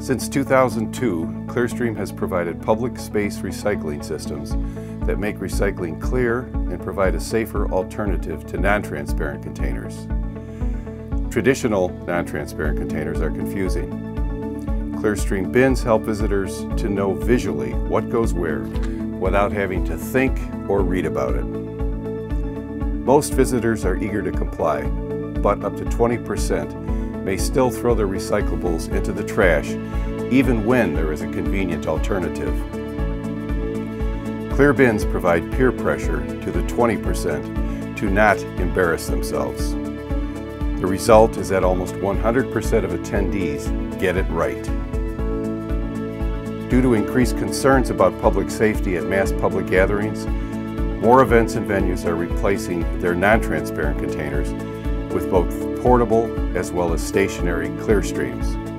Since 2002, ClearStream has provided public space recycling systems that make recycling clear and provide a safer alternative to non-transparent containers. Traditional non-transparent containers are confusing. ClearStream bins help visitors to know visually what goes where without having to think or read about it. Most visitors are eager to comply, but up to 20% may still throw their recyclables into the trash even when there is a convenient alternative. Clear bins provide peer pressure to the 20% to not embarrass themselves. The result is that almost 100% of attendees get it right. Due to increased concerns about public safety at mass public gatherings, more events and venues are replacing their non-transparent containers with both portable as well as stationary ClearStreams.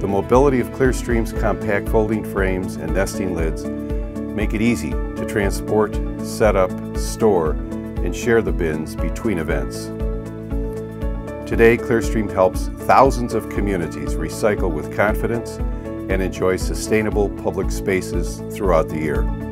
The mobility of ClearStream's compact folding frames and nesting lids make it easy to transport, set up, store, and share the bins between events. Today, ClearStream helps thousands of communities recycle with confidence and enjoy sustainable public spaces throughout the year.